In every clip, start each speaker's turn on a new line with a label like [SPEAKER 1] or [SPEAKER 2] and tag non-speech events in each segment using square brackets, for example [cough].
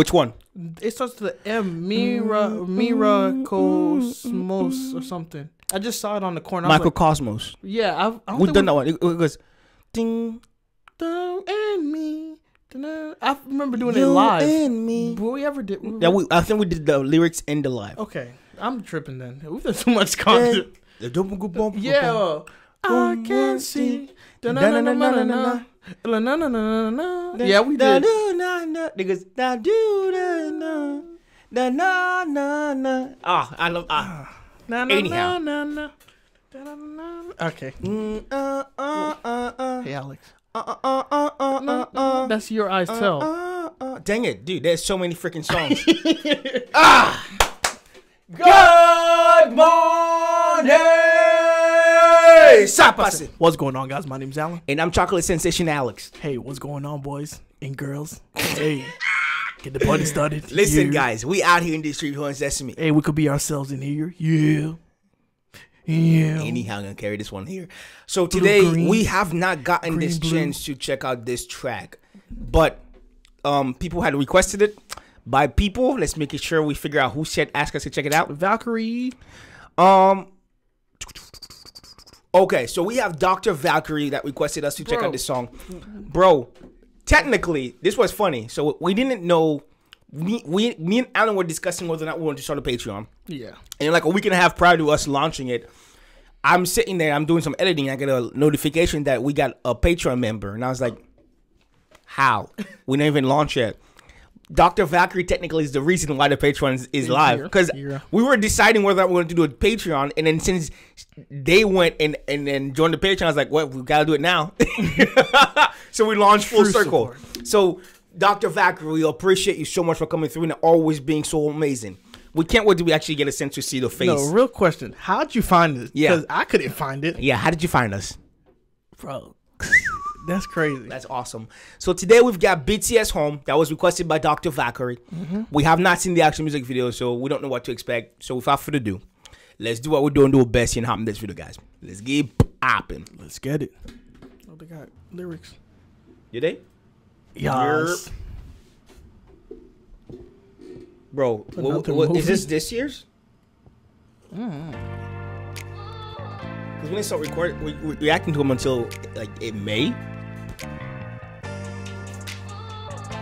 [SPEAKER 1] Which one?
[SPEAKER 2] It starts with the M. Mira Miracosmos or something. I just saw it on the corner. Was like, yeah, I, I don't
[SPEAKER 1] We've
[SPEAKER 2] think
[SPEAKER 1] done
[SPEAKER 2] we-
[SPEAKER 1] that one. It, it goes ding.
[SPEAKER 2] Down and me. I remember doing it
[SPEAKER 1] You
[SPEAKER 2] live.
[SPEAKER 1] and me.
[SPEAKER 2] But we ever did?
[SPEAKER 1] Yeah, we, I think we did the lyrics in the live.
[SPEAKER 2] okay, I'm tripping then. [laughs] We've done too much content. Yeah, I can see. Da-na-na-na-na-na. La-na-na-na-na-na. Yeah, we did.
[SPEAKER 1] Niggas, da do da na da na na na. Ah, I love ah. Anyhow.
[SPEAKER 2] Na-na-na-na-na. Da-na-na-na. Okay.
[SPEAKER 1] Mm, uh, uh, uh, uh,
[SPEAKER 2] Hey, Alex.
[SPEAKER 1] uh, uh, uh, uh, uh, uh, uh,
[SPEAKER 2] That's your eyes tell.
[SPEAKER 1] Uh, uh, uh. Dang it, dude! There's so many freaking songs. [laughs] ah. Sapase.
[SPEAKER 2] What's going on, guys? My name's Allen.
[SPEAKER 1] And I'm Chocolate Sensation Alex.
[SPEAKER 2] Hey, what's going on, boys and girls? Hey, get the party started.
[SPEAKER 1] Listen,
[SPEAKER 2] Yeah.
[SPEAKER 1] guys, we out here in the street on Sesame.
[SPEAKER 2] Hey, we could be ourselves in here. Yeah. Yeah.
[SPEAKER 1] Anyhow, I'm gonna carry this one here. So today
[SPEAKER 2] green,
[SPEAKER 1] we have not gotten
[SPEAKER 2] green,
[SPEAKER 1] this
[SPEAKER 2] blue.
[SPEAKER 1] chance to check out this track, but um, people had requested it. By people, let's make it sure we figure out who said ask us to check it out.
[SPEAKER 2] Valkyrie.
[SPEAKER 1] Um. Okay, so we have Dr. Valkyrie that requested us to check out this song. Bro, technically, this was funny. So we didn't know. We, we, me and Allen were discussing whether or not we wanted to start a Patreon.
[SPEAKER 2] Yeah.
[SPEAKER 1] And like a week and a half prior to us launching it, I'm sitting there, I'm doing some editing. I get a notification that we got a Patreon member. And I was like, how? we didn't even launch yet. Dr. Valkyrie technically is the reason why the Patreon is, is live. Because we were deciding whether or not we are going to do a Patreon. And then since they went and, and then joined the Patreon, I was like, well, we got to do it now. [laughs] so we launched full
[SPEAKER 2] True
[SPEAKER 1] circle. So, Dr. Valkyrie, we appreciate you so much for coming through and always being so amazing. We can't wait to we actually get a chance to see the face.
[SPEAKER 2] No, real question. How'd you find this?
[SPEAKER 1] Yeah.
[SPEAKER 2] Because I couldn't find it.
[SPEAKER 1] Yeah, how did you find us?
[SPEAKER 2] Bro. That's crazy.
[SPEAKER 1] That's awesome. So today we've got BTS Home that was requested by Dr. Valkyrie. We have not seen the actual music video, so we don't know what to expect. So without further ado, let's do what we're doing, do our best and hop in this video, guys. Let's get popping.
[SPEAKER 2] Let's get it. Oh, they got lyrics.
[SPEAKER 1] You they?
[SPEAKER 2] Yes.
[SPEAKER 1] Bro, what,
[SPEAKER 2] Another
[SPEAKER 1] what, is this this year's? Mm. Because we didn't start recording, we, we reacting to them until like in May.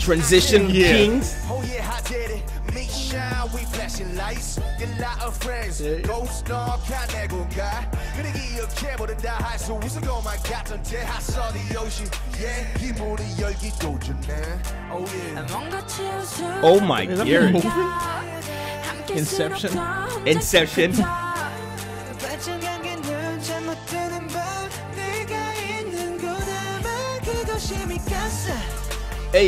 [SPEAKER 1] Transition
[SPEAKER 2] yeah.
[SPEAKER 1] Kings.
[SPEAKER 3] Oh yeah, I did it. Me shine, we flashing lights. Get a lot of friends. Ghost star, guy. Gonna cable to die high. So we my captain. I saw the ocean. Yeah, he moved the yogi dojo. Oh yeah.
[SPEAKER 1] Oh my
[SPEAKER 2] Inception.
[SPEAKER 1] Inception.
[SPEAKER 4] 도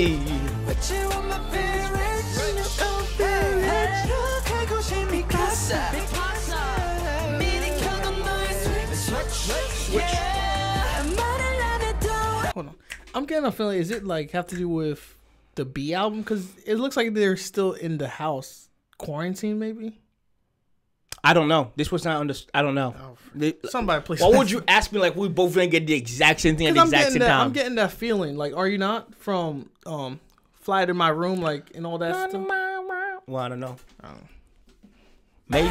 [SPEAKER 2] Hold on. I'm getting a feeling. Is it like have to do with the BE album? Because it looks like they're still in the house, quarantine maybe.
[SPEAKER 1] I don't know. This was not under. I don't know. Oh,
[SPEAKER 2] somebody please.
[SPEAKER 1] Why [laughs] would you ask me like we both didn't get the exact same thing at the
[SPEAKER 2] I'm
[SPEAKER 1] exact same
[SPEAKER 2] that,
[SPEAKER 1] time?
[SPEAKER 2] I'm getting that feeling. Like, are you not from um, fly to my room, like, and all that stuff?
[SPEAKER 1] Well, I don't know.
[SPEAKER 3] I don't know. Maybe.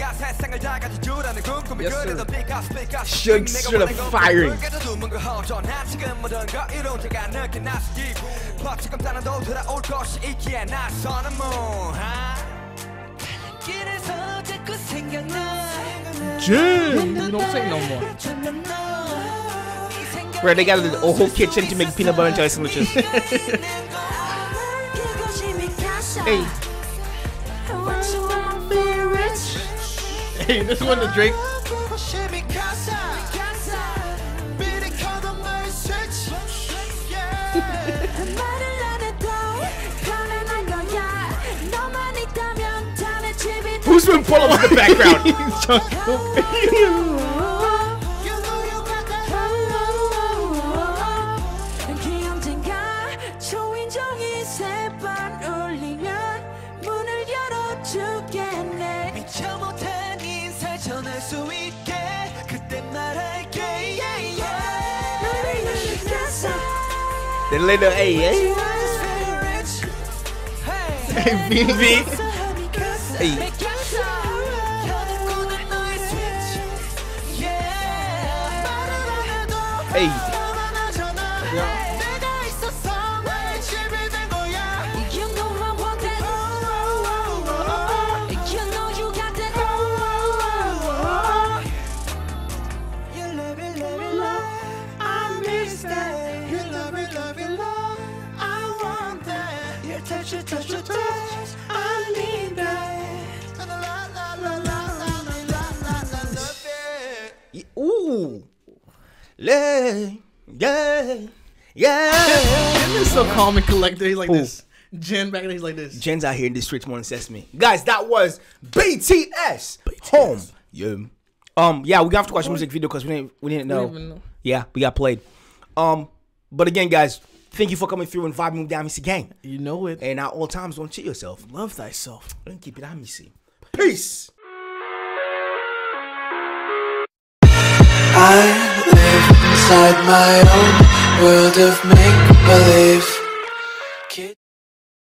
[SPEAKER 2] Yes, sir.
[SPEAKER 5] Shook straight up firing.
[SPEAKER 3] Jim!
[SPEAKER 2] You don't say no more.
[SPEAKER 5] Bro, they got a whole kitchen to make peanut butter and jelly sandwiches. hey.
[SPEAKER 2] Hey, this one the Drake. [laughs]
[SPEAKER 5] Who's been pull up in the background? [laughs] [laughs] Then later, hey, eh? hey.
[SPEAKER 2] Hey, B.
[SPEAKER 5] V. Hey. Hey. Yeah. Yeah. Yeah.
[SPEAKER 2] Jin is so calm and collected. He's like
[SPEAKER 5] Who?
[SPEAKER 2] this. Jin back there, he's like this.
[SPEAKER 5] Jin's out here in the streets more than Sesame. Guys, that was BTS. Home. Yeah. Um, yeah, we got to watch the music video because we didn't we didn't know.
[SPEAKER 2] even know.
[SPEAKER 5] Yeah, we got played. Um, but again, guys, thank you for coming through and vibing with the Amicy gang.
[SPEAKER 2] You know it.
[SPEAKER 5] And at all times, don't cheat yourself.
[SPEAKER 2] Love thyself.
[SPEAKER 5] And keep it Amicy. Peace.
[SPEAKER 6] I live inside my own world of make believe.